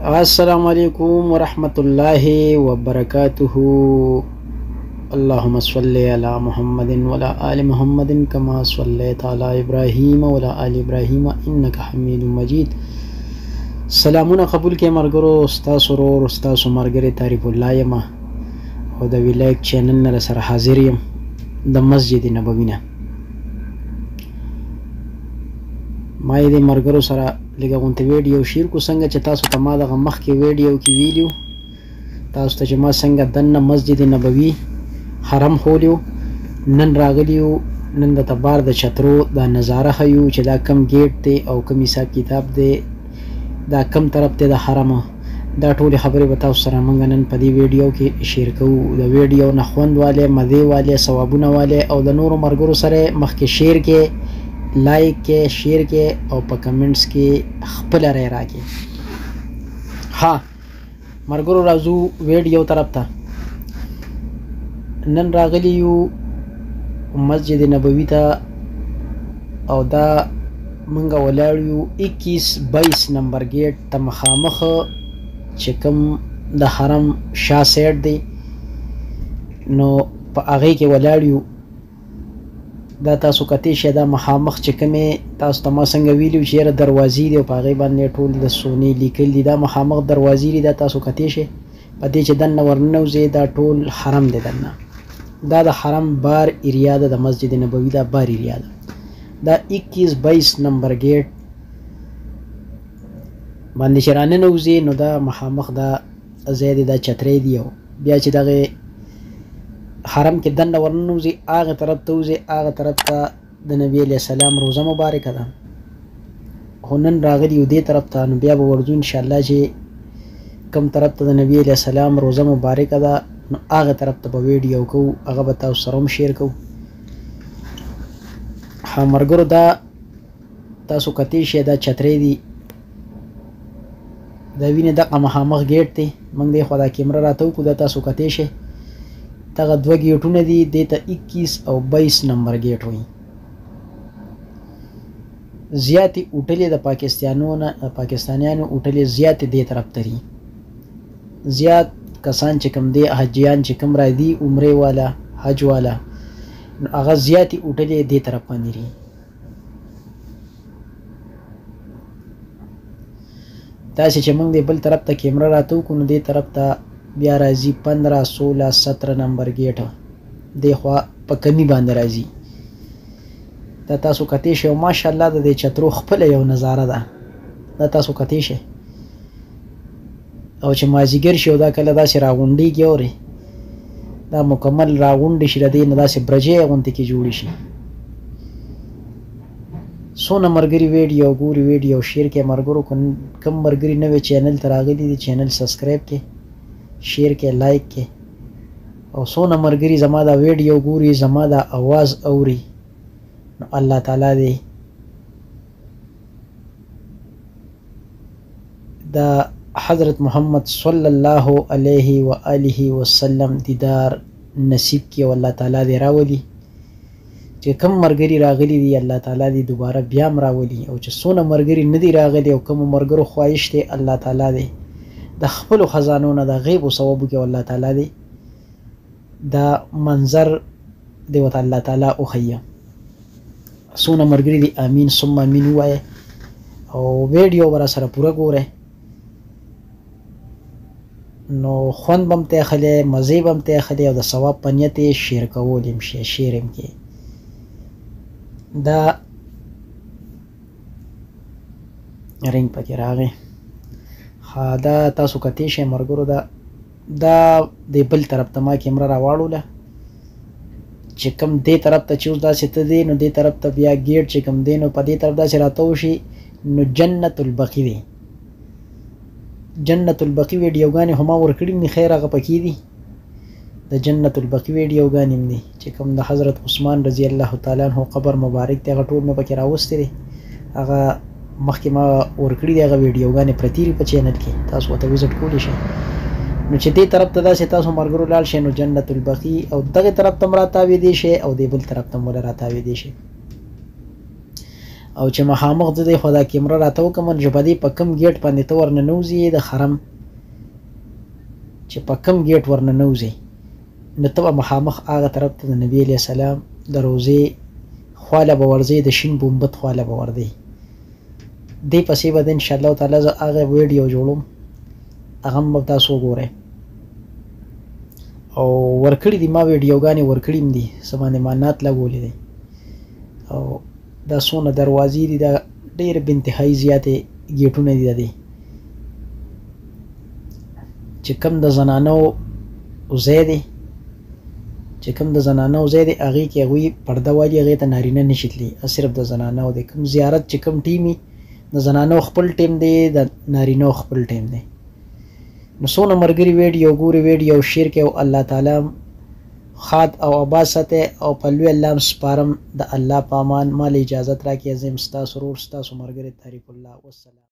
السلام علیکم ورحمت الله وبرکاته اللهم صل على محمد وعلى آل محمد كما صليت على ابراهيم وعلى آل ابراهيم انك حميد مجيد سلامونه قبول کې مرګرو استاد ورور استاد مرګري تعریف الله یم او د ویلایک چینل نه سره حاضر یم د مسجد نبوي نه ما یې د مرګرو سره لږه غونته ویډیو شیر کو څنګه چې تاسو ته ما دغه مخکې ویډیو کې ویلیو تاسو ته چې ما څنګه دننه مسجد نبوي حرم خولیو نن راغلیو نن د تبار د چترو دا نظاره ښیو چې دا کم ګیټ دی او کم حساب کتاب دی دا کم طرف دی د حرمه دا ټولې خبرې به تاسو سره مونږ نن په دې وېډیو کې شېر کوو. د وېډیو نه خوند والې، مزې والې، ثوابونه والې او د نورو ملګرو سره یې مخکې شېر کړئ، لایک کړئ، شېر کړئ او په کمنټس کې خپله رای راکړئ. ها ملګرو راځو وېډیو طرف ته. نن راغلي یو مسجد نبوي ته او دا مونږ ولاړ یو 21 22 نمبر ګېټ ته مخامخ چې کوم د حرم شا سیټ دی نو په هغه کې ولاړ یو دا تاسو کته شه دا مخامخ چې کومه تاسو ته ما څنګه ویلو چې را دروازې دی په هغه باندې ټول د سونی لیکل دي دا مخامخ دروازې دی دا تاسو کته شه په دې چې دنه ورنوځي دا ټول حرم دی دنه دا د حرم بار ایریا ده د مسجد نبوي دا بار ایریا ده دا 21 22 نمبر گیټ باندې چې راننوځې نو دا مخامخ دا ځای دی دا چترۍ دي او بیا چې دغه حرم کې دننه ورننوځي هغه طرف ته وځي هغه طرف ته د نبی علیه السلام روزه مبارکه ده خو نن راغلي یو دې طرف ته نو بیا به ورځو انشاءالله چې کوم طرف ته د نبی علیه السلام روزه مبارکه ده نو هغه طرف ته به ویډیو کوو هغه به تاسو سره هم شیر کوو ها مرګرو دا تاسو کتې شې دا چترې دي دا وینې دغه مخامخ ګیټ دی موږ دی خو دا کیمره راته وکړو دا تاسو کتې شې دغه دوه ګیټونه دي دې ته 21 او 22 نمبر ګیټ وایي زیاتې اوټلې د پاکستانو نه پاکستانیانو اوټلې زیاتې دې طرف ته دي زیات کسان چې کوم دی حجیان چې کوم را دي عمره والا حج والا هغه زیاتې اوټلې دې طرف باندې دي داسې چې موږ دې بل طرف ته کیمره راتو کو نو دې طرف ته بیا راځي 15 16 17 نمبر ګیټ دې خوا په کمی باندې راځي دا تاسو کتې شئ او ماشاءالله د دې چترو خپل یو نظاره ده دا تاسو کتې شئ او چې مازیګر شي او دا کله داسې راغونډېږي اورې دا مکمل راغونډې شي د دې نه داسې برجې غونتې کې جوړې شي څونه مرګري ویډیو ګوري ویډیو شیر کې مرګرو کم مرګري نوې چینل ته راغلي دي چینل سبسکرایب کې شیر کې لایک کې او څونه مرګري زما دا ویډیو ګوري زما دا اواز اوري نو الله تعالی دې دا حضرت محمد صلی الله علیه و آله وسلم دیدار نصیب کی او الله تعالی دی راولي چې کم مرګري راغلي دي الله تعالی دی دوباره بیا هم راولي او چې څونه مرګري نه دي راغلي او کوم مرګرو خواهش دی الله تعالی دی د خپل خزانو نه د غیب سبب کې الله تعالی دی دا منظر دی وته الله تعالی او خیه سونه مرګري دي امين ثم امين وای او ویډیو ورا سره پوره ګوره نو خوند بم ته خلې مزه بم ته خلې او د ثواب پنیت شیر کولم شي شیرم کې دا رنګ پکې راغی ها دا تاسو کتې شي مرګرو دا دا دی بل طرف ته ما کیمره راواړوله چې کوم دې طرف ته چې اوس داسې ته دی نو دې طرف ته بیا ګیټ چې کوم دی نو په دې طرف داسې راته وشي نو جنت البقی وي جنت البقی ویډیوګانې هم ورکړي مې خیر هغه پکې دي د جنت البقی ویډیوګانې هم دي چې کوم د حضرت عثمان رضی الله تعالی عنه قبر مبارک دی هغه ټول مې پکې راوستي دی هغه مخکې ما ورکړي دی هغه ویډیوګانې پرتي دي په چینل کې تاسو ورته وزټ کولی شئ نو چې دې طرف ته داسې تاسو ملګرو لاړ شئ نو جنت البقیع او دغه طرف ته هم راتاویدی شئ او دې بل طرف ته هم وله راتاویدی شئ او چې مخامخ زه دې خو دا کیمره راته وکړم نو چې په دې په کوم ګیټ باندې ته ورننوځي د حرم چې په کوم ګیټ ورننوځي نو ته به مخامخ هغه طرف ته د نبي علیه السلام د روضې خوا له به ورځې د شین ګنبد خوا له به ورځې دې پسې به د ان شاء الله تعالی زه هغه ویډیو جوړوم هغه هم تاسو وګورئ او ورکړي دي ما ویډیوګانې ورکړي هم دي څه باندې ما نعت لګولی دی او دا څونه دروازی دی دا ډیر بنتهایی زیاته ګیټونه دی ددی چې کم د زنانو ځای دی چې کم د زنانو ځای دی هغه کې هغه پرده والی هغه ته نارینه نشیتلی صرف د زنانو دی کم زیارت چې کم ټیمی د زنانو خپل ټیم دی د نارینو خپل ټیم دی نو سونه مرګری ویډیو ګوري ویډیو شیر کې او الله تعالی ښاد او اباد ساته او په لوی الله هم سپارم د الله په امان ما له اجازت راکړي زه يم ستاسو ورور ستاسو ملګری طارق الله والسلام.